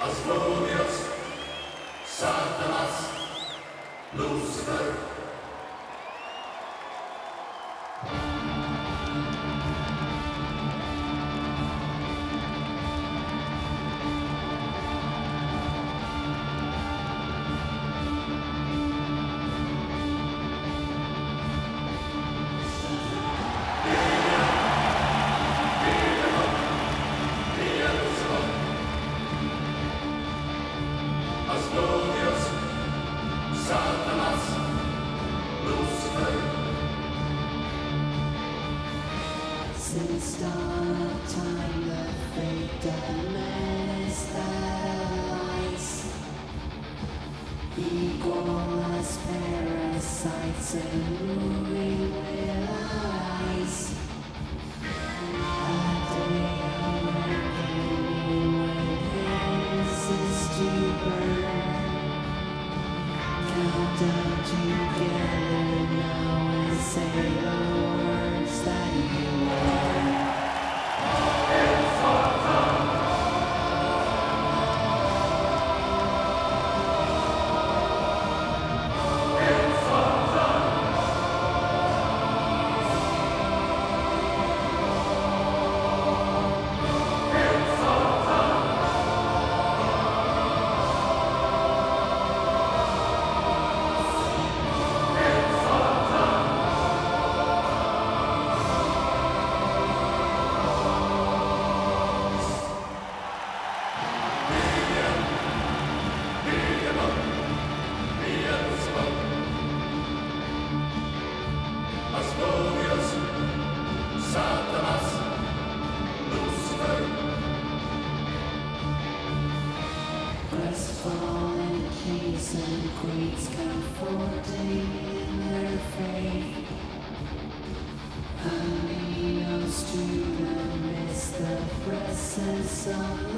Asmodeus, Satanas, Lucifer. Since of time, the man is that lice. Equal as parasites and and queens come comforting in their faith. Unbeknownst to them is the presence of